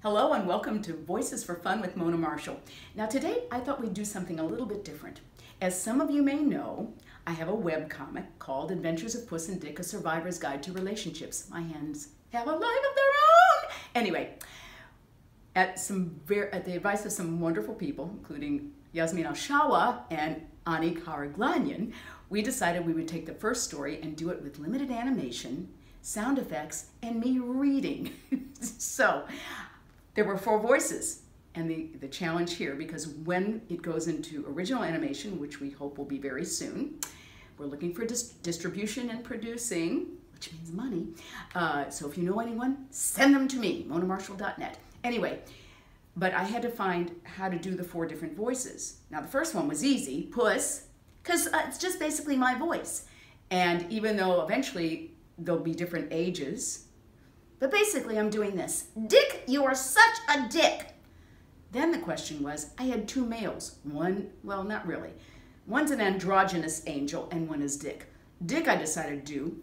Hello and welcome to Voices for Fun with Mona Marshall. Now today I thought we'd do something a little bit different. As some of you may know, I have a web comic called Adventures of Puss and Dick, A Survivor's Guide to Relationships. My hands have a life of their own! Anyway, at, some very at the advice of some wonderful people, including Yasmin Alshawa and Ani Karaglanyan, we decided we would take the first story and do it with limited animation, sound effects, and me reading. so there were four voices. And the, the challenge here, because when it goes into original animation, which we hope will be very soon, we're looking for dis distribution and producing, which means money. Uh, so if you know anyone, send them to me, monamarshall.net. Anyway, but I had to find how to do the four different voices. Now, the first one was easy, Puss, because uh, it's just basically my voice. And even though eventually there'll be different ages, but basically I'm doing this. Dick, you are such a dick. Then the question was, I had two males. One, well, not really. One's an androgynous angel and one is Dick. Dick I decided to do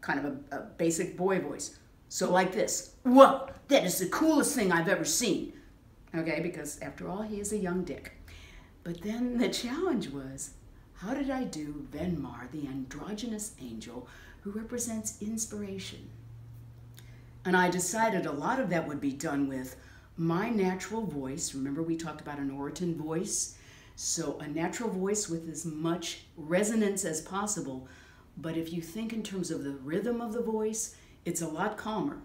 kind of a, a basic boy voice. So like this, whoa, that is the coolest thing I've ever seen. Okay, because after all, he is a young Dick. But then the challenge was, how did I do Venmar, the androgynous angel who represents inspiration? And I decided a lot of that would be done with my natural voice. Remember, we talked about an Oriton voice? So, a natural voice with as much resonance as possible. But if you think in terms of the rhythm of the voice, it's a lot calmer.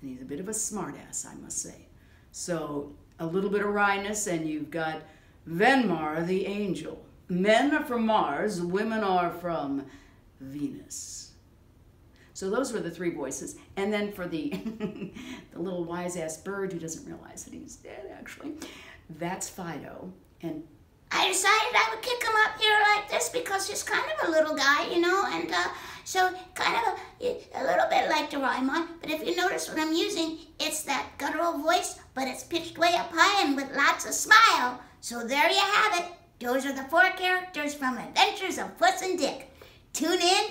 And he's a bit of a smartass, I must say. So, a little bit of wryness, and you've got Venmar the angel. Men are from Mars, women are from Venus. So those were the three voices. And then for the, the little wise ass bird who doesn't realize that he's dead, actually, that's Fido. And I decided I would kick him up here like this because he's kind of a little guy, you know, and uh, so kind of a, a little bit like the Doraemon. But if you notice what I'm using, it's that guttural voice, but it's pitched way up high and with lots of smile. So there you have it. Those are the four characters from Adventures of Puss and Dick. Tune in